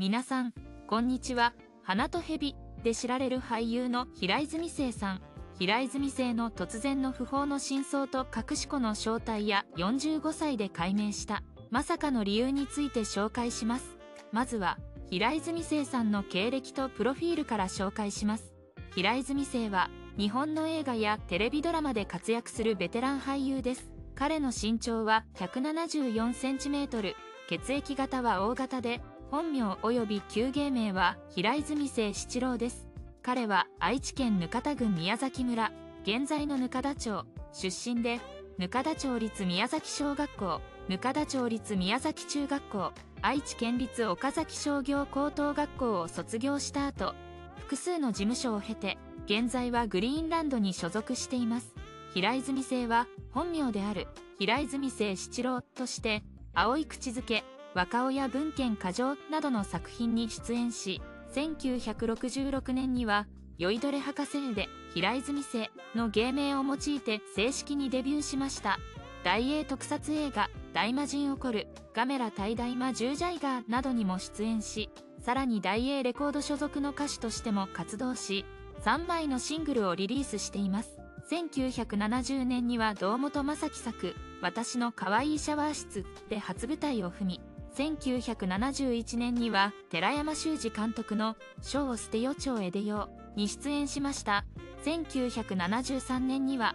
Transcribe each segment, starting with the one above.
皆さん、こんにちは。花と蛇で知られる俳優の平泉聖さん。平泉聖の突然の訃報の真相と隠し子の正体や45歳で解明したまさかの理由について紹介します。まずは、平泉聖さんの経歴とプロフィールから紹介します。平泉聖は、日本の映画やテレビドラマで活躍するベテラン俳優です。彼の身長は 174cm、血液型は O 型で、本名及び旧芸名は平泉聖七郎です。彼は愛知県額田郡宮崎村、現在の額田町、出身で、額田町立宮崎小学校、額田町立宮崎中学校、愛知県立岡崎商業高等学校を卒業した後、複数の事務所を経て、現在はグリーンランドに所属しています。平泉聖は本名である平泉聖七郎として、青い口づけ、若尾や文献過剰などの作品に出演し、1966年には、酔いどれ博士で平泉聖の芸名を用いて正式にデビューしました。大英特撮映画、大魔神怒る、ガメラ大大魔獣ジャイガーなどにも出演し、さらに大英レコード所属の歌手としても活動し、3枚のシングルをリリースしています。1970年には堂本正樹作、私の可愛いシャワー室で初舞台を踏み、1971年には寺山修司監督の「書を捨てよ蝶へ出よう」に出演しました。1973年には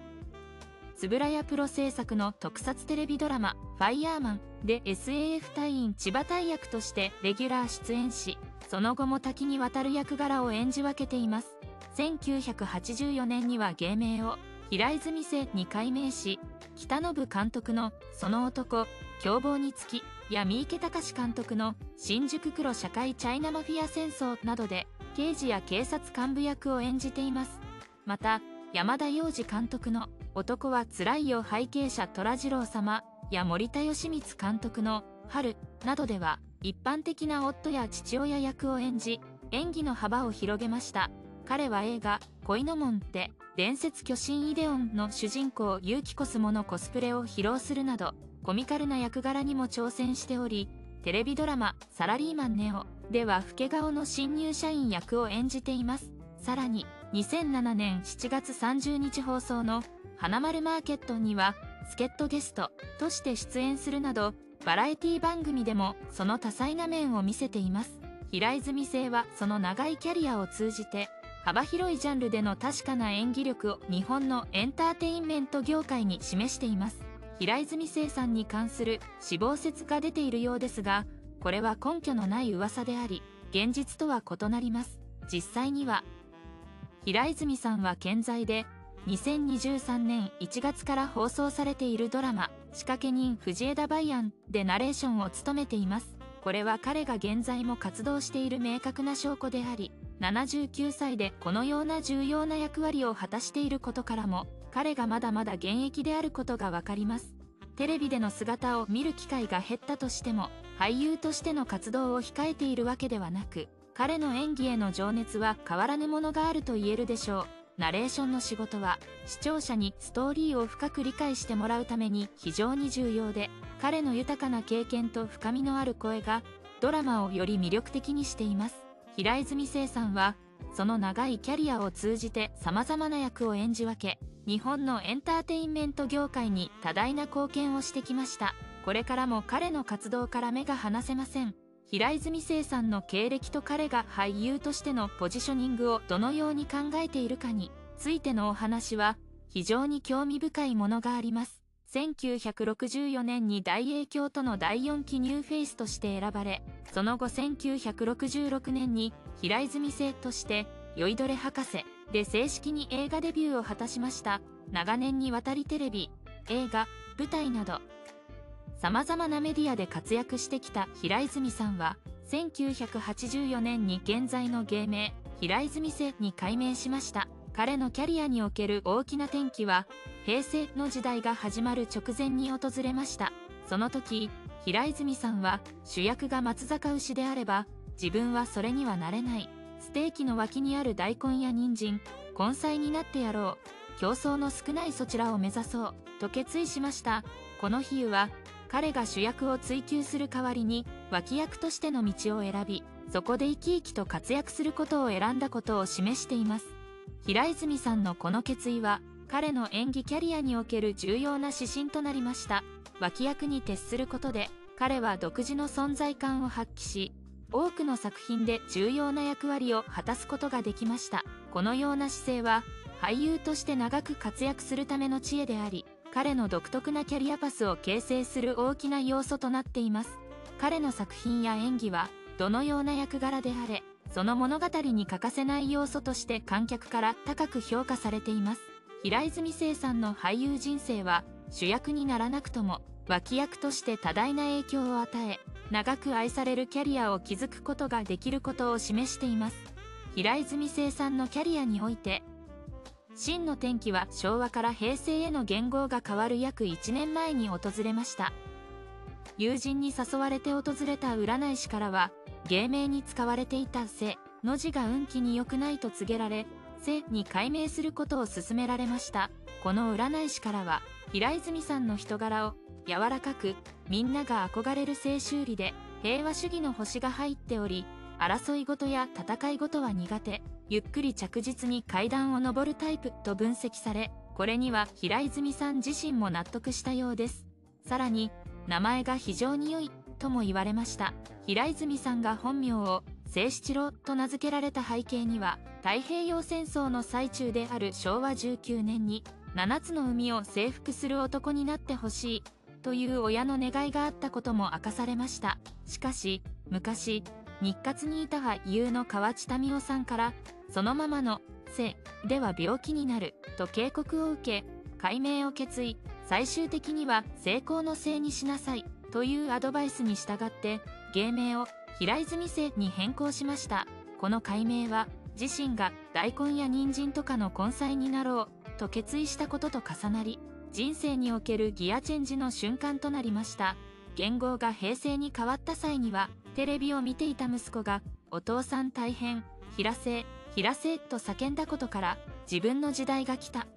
円谷プロ制作の特撮テレビドラマ「ファイヤーマン」で SAF 隊員千葉大役としてレギュラー出演しその後も多岐にわたる役柄を演じ分けています。1984年には芸名を平泉聖に改名し北信監督の「その男凶暴につき」や三池隆監督の「新宿黒社会チャイナマフィア戦争」などで刑事や警察幹部役を演じています。また山田洋次監督の「男はつらいよ背景者虎次郎様」や森田義満監督の「春」などでは一般的な夫や父親役を演じ演技の幅を広げました。彼は映画「恋の門」で伝説巨神イデオンの主人公ユーキコスモのコスプレを披露するなどコミカルな役柄にも挑戦しておりテレビドラマ「サラリーマンネオ」では老け顔の新入社員役を演じています。さらに2007年7月30日放送の「花丸マーケット」には助っ人ゲストとして出演するなどバラエティ番組でもその多彩な面を見せています。平泉聖はその長いキャリアを通じて幅広いジャンルでの確かな演技力を日本のエンターテインメント業界に示しています。平泉聖さんに関する死亡説が出ているようですが、これは根拠のない噂であり、現実とは異なります。実際には、平泉さんは健在で、2023年1月から放送されているドラマ、仕掛け人藤枝梅安でナレーションを務めています。これは彼が現在も活動している明確な証拠であり、79歳でこのような重要な役割を果たしていることからも、彼がまだまだ現役であることがわかります。テレビでの姿を見る機会が減ったとしても、俳優としての活動を控えているわけではなく、彼の演技への情熱は変わらぬものがあると言えるでしょう。ナレーションの仕事は、視聴者にストーリーを深く理解してもらうために非常に重要で、彼の豊かな経験と深みのある声が、ドラマをより魅力的にしています。平泉聖さんは、その長いキャリアを通じて様々な役を演じ分け、日本のエンターテインメント業界に多大な貢献をしてきました。これからも彼の活動から目が離せません。平泉聖さんの経歴と彼が俳優としてのポジショニングをどのように考えているかについてのお話は非常に興味深いものがあります。1964年に大映京都の第4期ニューフェイスとして選ばれ、その後1966年に平泉征として酔いどれ博士で正式に映画デビューを果たしました。長年にわたりテレビ映画舞台など。様々なメディアで活躍してきた平泉さんは1984年に現在の芸名平泉成に改名しました。彼のキャリアにおける大きな転機は平成の時代が始まる直前に訪れました。その時平泉さんは主役が松坂牛であれば自分はそれにはなれない。ステーキの脇にある大根や人参根菜になってやろう。競争の少ないそちらを目指そう。と決意しました。この比喩は彼が主役を追求する代わりに脇役としての道を選びそこで生き生きと活躍することを選んだことを示しています。平泉さんのこの決意は彼の演技キャリアにおける重要な指針となりました。脇役に徹することで彼は独自の存在感を発揮し多くの作品で重要な役割を果たすことができました。このような姿勢は俳優として長く活躍するための知恵であり彼の独特なキャリアパスを形成する大きな要素となっています。彼の作品や演技はどのような役柄であれその物語に欠かせない要素として観客から高く評価されています。平泉成さんの俳優人生は主役にならなくとも脇役として多大な影響を与え長く愛されるキャリアを築くことができることを示しています。平泉成さんのキャリアにおいて真の転機は昭和から平成への元号が変わる約1年前に訪れました。友人に誘われて訪れた占い師からは芸名に使われていた「背」の字が運気に良くないと告げられ「背」に改名することを勧められました。この占い師からは平泉さんの人柄を柔らかくみんなが憧れる青州理で平和主義の星が入っており争い事や戦い事は苦手ゆっくり着実に階段を上るタイプと分析されこれには平泉さん自身も納得したようです。さらに名前が非常に良いとも言われました。平泉さんが本名を清七郎と名付けられた背景には太平洋戦争の最中である昭和19年に7つの海を征服する男になってほしいという親の願いがあったことも明かされました。しかし昔日活にいた俳優の河内民夫さんからそのままの「性」では病気になると警告を受け解明を決意。最終的には成功の性にしなさいというアドバイスに従って芸名を平泉姓に変更しました。この解明は自身が大根や人参とかの根菜になろうと決意したことと重なり人生におけるギアチェンジの瞬間となりました。元号が平成に変わった際にはテレビを見ていた息子が「お父さん大変平成平成」と叫んだことから自分の時代が来た。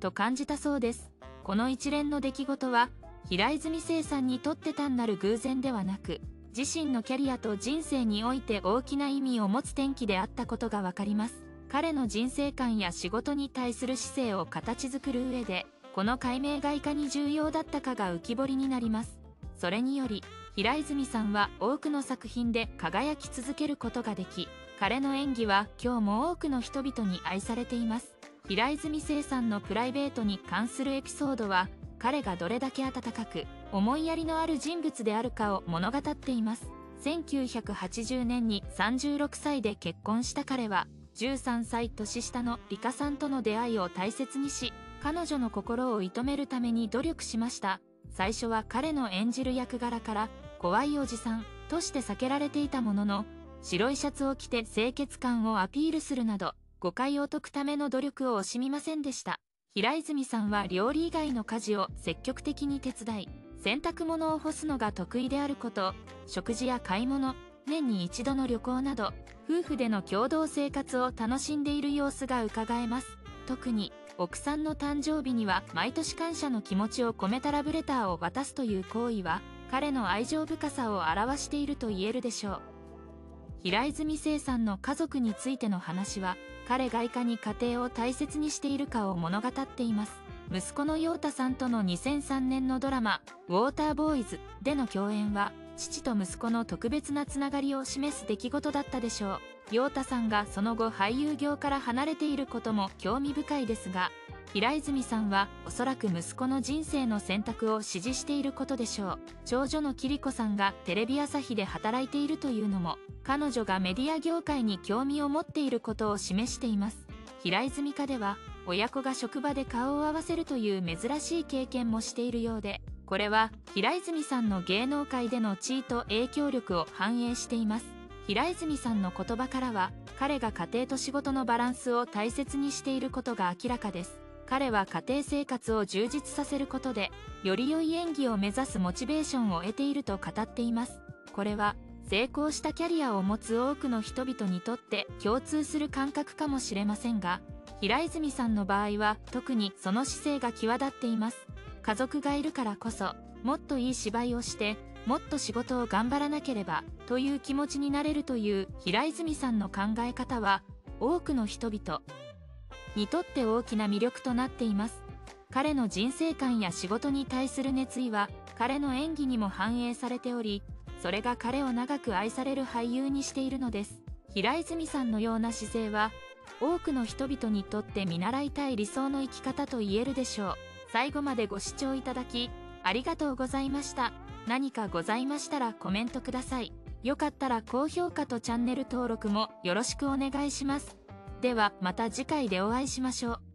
と感じたそうです。この一連の出来事は平泉成さんにとって単なる偶然ではなく自身のキャリアと人生において大きな意味を持つ転機であったことが分かります。彼の人生観や仕事に対する姿勢を形作る上でこの解明がいかに重要だったかが浮き彫りになります。それにより平泉さんは多くの作品で輝き続けることができ彼の演技は今日も多くの人々に愛されています。平泉成さんのプライベートに関するエピソードは彼がどれだけ温かく思いやりのある人物であるかを物語っています。1980年に36歳で結婚した彼は13歳年下のリカさんとの出会いを大切にし彼女の心を射止めるために努力しました。最初は彼の演じる役柄から怖いおじさんとして避けられていたものの白いシャツを着て清潔感をアピールするなど誤解を解くための努力を惜しみませんでした。平泉さんは料理以外の家事を積極的に手伝い洗濯物を干すのが得意であること食事や買い物年に一度の旅行など夫婦での共同生活を楽しんでいる様子がうかがえます。特に奥さんの誕生日には毎年感謝の気持ちを込めたラブレターを渡すという行為は彼の愛情深さを表していると言えるでしょう。平泉成さんの家族についての話は彼がいかに家庭を大切にしているかを物語っています。息子の陽太さんとの2003年のドラマ「ウォーターボーイズ」での共演は父と息子の特別なつながりを示す出来事だったでしょう。陽太さんがその後俳優業から離れていることも興味深いですが平泉さんはおそらく息子の人生の選択を支持していることでしょう。長女の桐子さんがテレビ朝日で働いているというのも彼女がメディア業界に興味を持っていることを示しています。平泉家では親子が職場で顔を合わせるという珍しい経験もしているようでこれは平泉さんの芸能界での地位と影響力を反映しています。平泉さんの言葉からは彼が家庭と仕事のバランスを大切にしていることが明らかです。彼は家庭生活を充実させることでより良い演技を目指すモチベーションを得ていると語っています。これは成功したキャリアを持つ多くの人々にとって共通する感覚かもしれませんが平泉さんの場合は特にその姿勢が際立っています。家族がいるからこそもっといい芝居をしてもっと仕事を頑張らなければという気持ちになれるという平泉さんの考え方は多くの人々にとって大きな魅力となっています。彼の人生観や仕事に対する熱意は彼の演技にも反映されておりそれが彼を長く愛される俳優にしているのです。平泉さんのような姿勢は多くの人々にとって見習いたい理想の生き方と言えるでしょう。最後までご視聴いただきありがとうございました。何かございましたらコメントください。よかったら高評価とチャンネル登録もよろしくお願いします。ではまた次回でお会いしましょう。